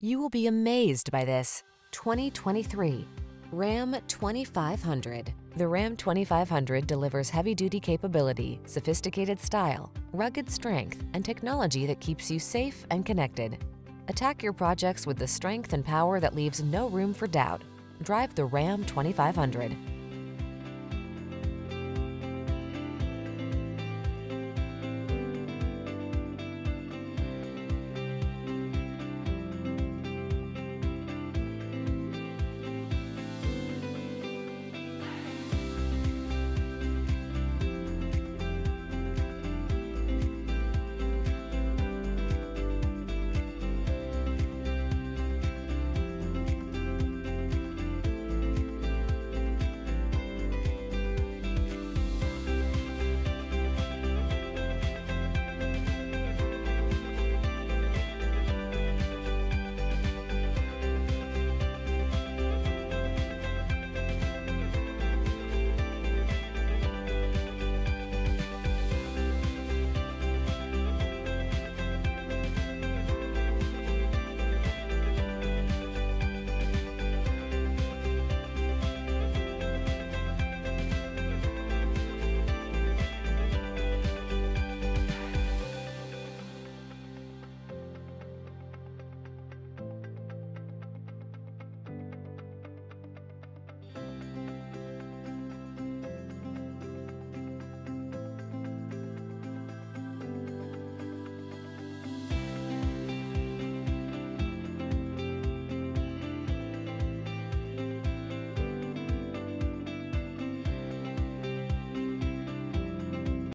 You will be amazed by this 2023 Ram 2500. The Ram 2500 delivers heavy-duty capability, sophisticated style, rugged strength, and technology that keeps you safe and connected. Attack your projects with the strength and power that leaves no room for doubt. Drive the Ram 2500.